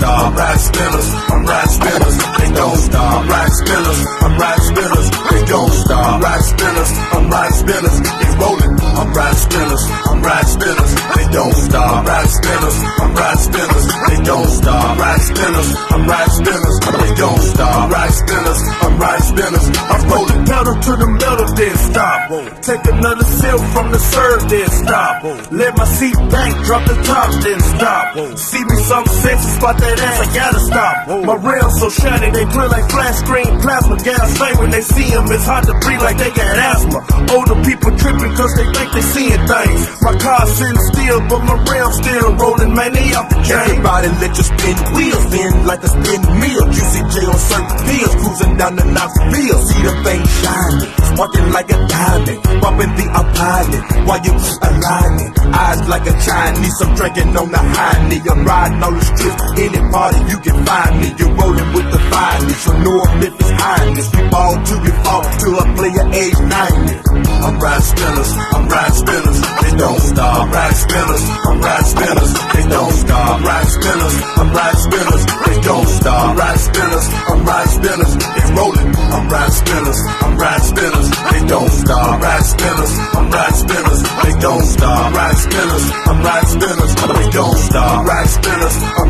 star. Stop. Take another sip from the serve, then stop. Let my seat back, drop the top, then stop. See me some sexy spot that ass, I gotta stop. My rails so shiny, they play like flash screen plasma. Gas flame when they see them, it's hard to breathe like they got asthma. Older people tripping cause they think they seeing things. My car sitting still, but my rails still rolling, man, they off the chain. Everybody let you spin wheels, spin like a spin meal. Juicy J on certain cruising down the Knoxville. See the thing shining, sparking like a diamond. Bumping the apartment while you aligning. Eyes like a Chinese, I'm drinking on the high knee. I'm riding on the streets, any party you can find me. You're rolling with the finest, so know Memphis highness. We ball to we fall till I play age 90. I'm riding spinners, I'm riding spinners, they don't stop. I'm riding spinners, I'm riding spinners, they don't stop. I'm riding spinners, I'm riding spinners, don't stop. I'm riding spinners, I'm riding spinners, they don't stop. I'm riding spinners, I'm spinners,